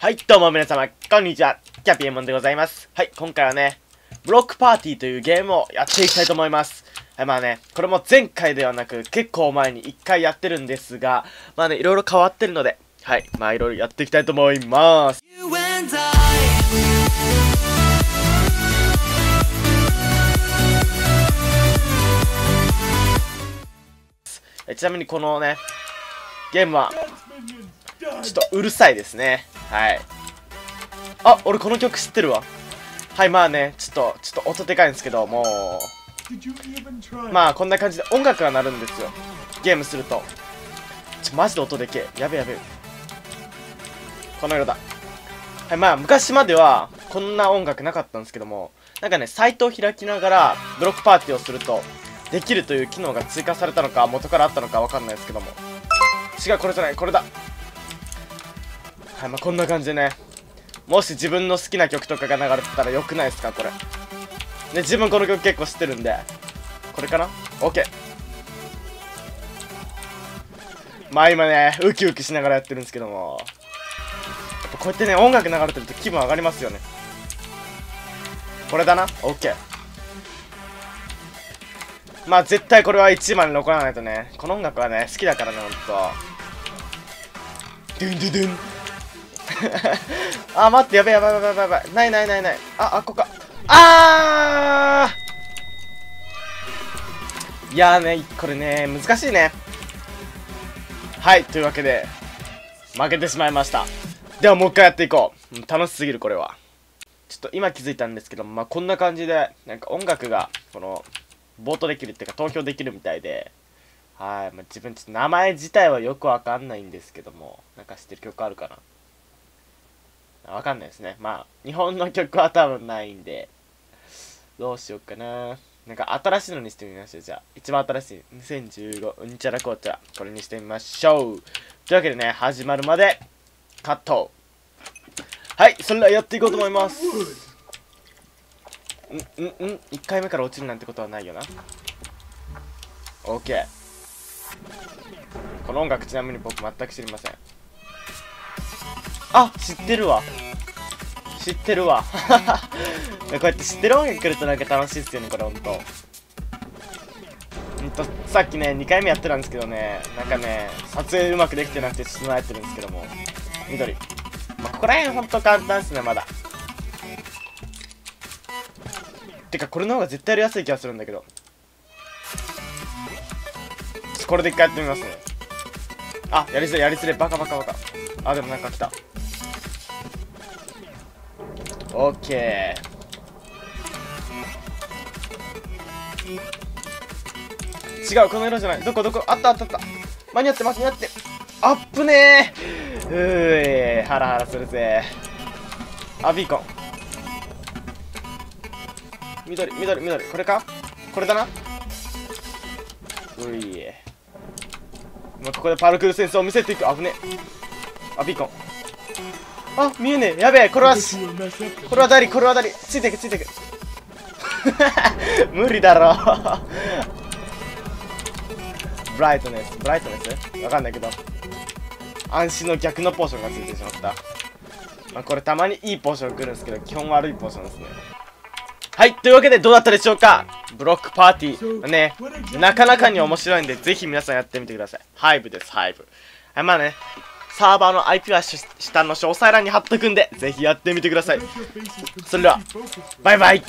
はい、どうも皆様、こんにちは。キャピエモンでございます。はい、今回はね、ブロックパーティーというゲームをやっていきたいと思います。はい、まあね、これも前回ではなく、結構前に1回やってるんですが、まあね、いろいろ変わってるので、はい、まあいろいろやっていきたいと思います。ちなみにこのね、ゲームは、ちょっとうるさいですね。はい。あ、俺この曲知ってるわ。はい、まあね、ちょっと、ちょっと音でかいんですけど、もう、まあこんな感じで音楽が鳴るんですよ。ゲームすると。ちょ、マジで音でけえ。やべやべ。この色だ。はい、まあ昔までは、こんな音楽なかったんですけども、なんかね、サイトを開きながら、ブロックパーティーをすると、できるという機能が追加されたのか、元からあったのかわかんないですけども。違う、これじゃない、これだ。はい、まあこんな感じでね、もし自分の好きな曲とかが流れてたらよくないですか、これ。ね、自分この曲結構知ってるんで、これかな ?OK。まあ今ね、ウキウキしながらやってるんですけども、やっぱこうやってね、音楽流れてると気分上がりますよね。これだな ?OK。まあ絶対これは1位まで残らないとね、この音楽はね、好きだからね、ほんと。ドゥンドゥドゥン。あ、待って、やべやばいやばいやばいやばい。ないないないない。あ、あ、ここか。あーいやーね、これね、難しいね。はい、というわけで、負けてしまいました。ではもう一回やっていこう。楽しすぎる、これは。ちょっと今気づいたんですけど、まあ、こんな感じで、なんか音楽が、この、ボートできるっていうか投票できるみたいで、はい、まあ、自分ちょっと名前自体はよくわかんないんですけども、なんか知ってる曲あるかな？わかんないですね。まあ、日本の曲は多分ないんで、どうしようかな。なんか新しいのにしてみましょう。じゃあ、一番新しい2015うんちゃらこうちゃらこれにしてみましょう。というわけでね、始まるまで、カット。はい、それではやっていこうと思います。ん、ん、ん、1回目から落ちるなんてことはないよな。OK。この音楽ちなみに僕全く知りません。あ、知ってるわ。知ってるわ。こうやって知ってる音楽来るとなんか楽しいっすよね、これほんと。うんと、さっきね、2回目やってたんですけどね、なんかね、撮影うまくできてなくてちょっと悩ってるんですけども。緑。まあ、ここら辺ほんと簡単っすね、まだ。てか、これの方が絶対やりやすい気がするんだけど。これで一回やってみますね。あ、やりづれ、やりづれ、バカバカバカ。あ、でもなんか来た。オッケー。違う、この色じゃない。どこどこ？あったあったあった。間に合って間に合って。アップねーうーい、ハラハラするぜ。あ、ビーコン。緑、緑、緑。これか？これだなういもうここでパルクールセンスを見せていく。危ねあ、ビーコン。あ、見えねえ。やべえ、これは、これはダリ、これはダリ。ついていく、ついていく。無理だろ。ブライトネス、ブライトネス？わかんないけど。安心の逆のポーションがついてしまった。まあ、これたまにいいポーション来るんですけど、基本悪いポーションですね。はい、というわけでどうだったでしょうか？ブロックパーティー。ね、なかなかに面白いんで、ぜひ皆さんやってみてください。ハイブです、ハイブ。はい、まあね、サーバーの IP は下の詳細欄に貼っとくんで、ぜひやってみてください。それでは、バイバイ